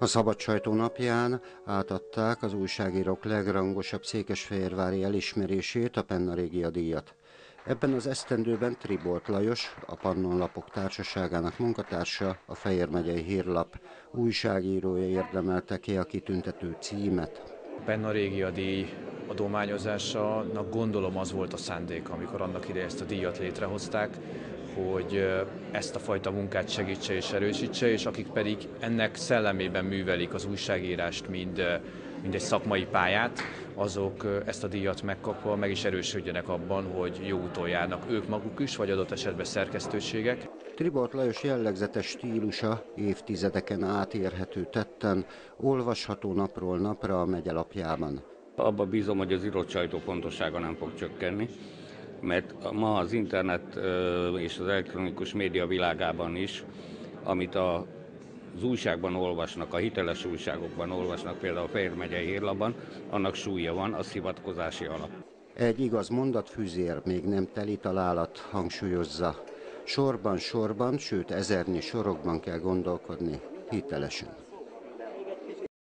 A Szabad Sajtó napján átadták az újságírók legrangosabb székesfehérvári elismerését, a Penna Régia díjat. Ebben az esztendőben Tribolt Lajos, a Pannonlapok Társaságának munkatársa, a Fejér megyei hírlap újságírója érdemelte ki a kitüntető címet. A Penna Régia díj adományozásának gondolom az volt a szándék, amikor annak ide ezt a díjat létrehozták, hogy ezt a fajta munkát segítse és erősítse, és akik pedig ennek szellemében művelik az újságírást, mind, mind egy szakmai pályát, azok ezt a díjat megkapva meg is erősödjenek abban, hogy jó úton járnak ők maguk is, vagy adott esetben szerkesztőségek. Tribort Lajos jellegzetes stílusa évtizedeken átérhető tetten, olvasható napról napra a megyelapjában. Abba bízom, hogy az írott sajtó fontossága nem fog csökkenni, mert ma az internet és az elektronikus média világában is, amit a az újságban olvasnak, a hiteles újságokban olvasnak, például a Fehér megyei hírlapban, annak súlya van, az hivatkozási alap. Egy igaz mondatfűzér még nem teli találat hangsúlyozza. Sorban, sorban, sőt ezernyi sorokban kell gondolkodni, hitelesen.